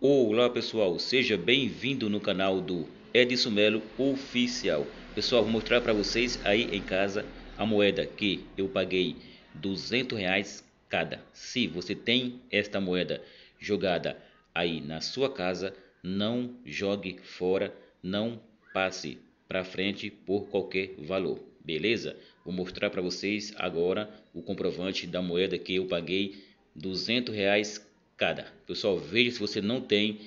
Olá pessoal, seja bem-vindo no canal do Edson Melo Oficial. Pessoal, vou mostrar para vocês aí em casa a moeda que eu paguei 200 reais cada. Se você tem esta moeda jogada aí na sua casa, não jogue fora, não passe para frente por qualquer valor, beleza? Vou mostrar para vocês agora o comprovante da moeda que eu paguei 200 reais cada. Pessoal, veja se você não tem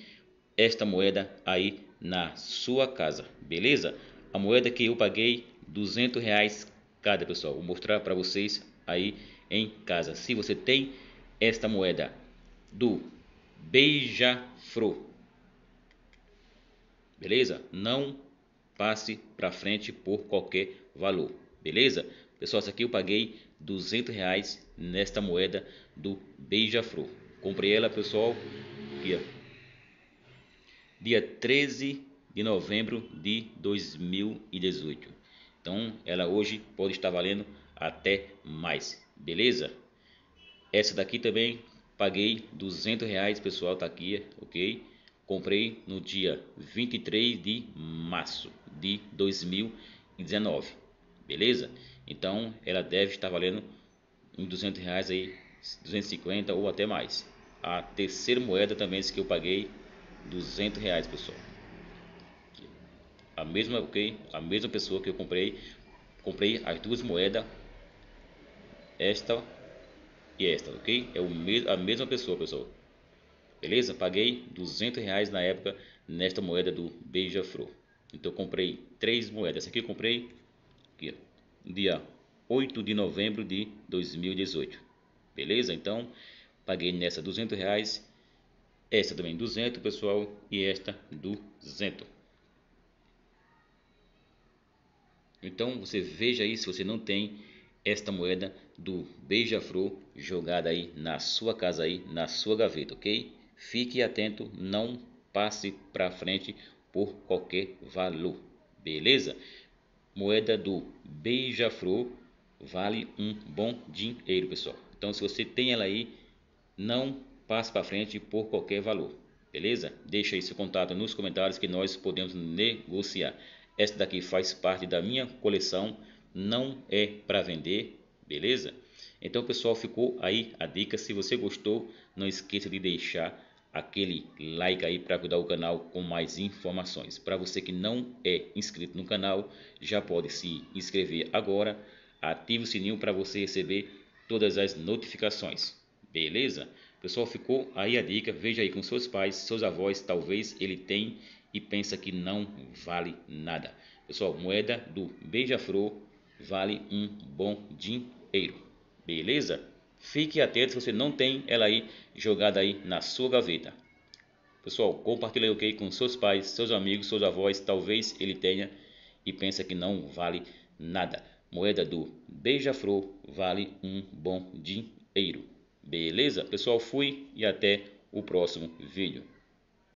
esta moeda aí na sua casa, beleza? A moeda que eu paguei 200 reais cada, pessoal. Vou mostrar para vocês aí em casa. Se você tem esta moeda do Beija-Flor, beleza? Não passe para frente por qualquer valor, beleza? Pessoal, essa aqui eu paguei 200 reais nesta moeda do Beija-Flor. Comprei ela, pessoal, dia, dia 13 de novembro de 2018. Então, ela hoje pode estar valendo até mais, beleza? Essa daqui também paguei 200 reais, pessoal, tá aqui, ok? Comprei no dia 23 de março de 2019, beleza? Então ela deve estar valendo uns 200 reais aí, 250 ou até mais. A terceira moeda também que eu paguei 200 reais, pessoal. A mesma, ok? A mesma pessoa que eu comprei, comprei as duas moedas, esta e esta, ok? É o mesmo, a mesma pessoa, pessoal. Beleza? Paguei 200 reais na época nesta moeda do Beija-Flor. Então comprei três moedas. Essa aqui eu comprei aqui, dia 8 de novembro de 2018. Beleza? Então paguei nessa 200 reais. Essa também 200, pessoal. E esta 200. Então você veja aí se você não tem esta moeda do Beija-Flor jogada aí na sua casa aí, na sua gaveta, ok? Fique atento, não passe para frente por qualquer valor, beleza? Moeda do Beija-Flor vale um bom dinheiro, pessoal. Então, se você tem ela aí, não passe para frente por qualquer valor, beleza? Deixa aí seu contato nos comentários que nós podemos negociar. Esta daqui faz parte da minha coleção, não é para vender, beleza? Então, pessoal, ficou aí a dica. Se você gostou, não esqueça de deixar aquele like aí para ajudar o canal com mais informações. Para você que não é inscrito no canal, já pode se inscrever agora. Ative o sininho para você receber todas as notificações. Beleza? Pessoal, ficou aí a dica. Veja aí com seus pais, seus avós, talvez ele tem e pensa que não vale nada. Pessoal, moeda do Beija-Flor vale um bom dinheiro. Beleza? Fique atento se você não tem ela aí jogada aí na sua gaveta. Pessoal, compartilhe ok com seus pais, seus amigos, seus avós, talvez ele tenha e pensa que não vale nada. Moeda do Beija-Flor vale um bom dinheiro. Beleza? Pessoal, fui e até o próximo vídeo.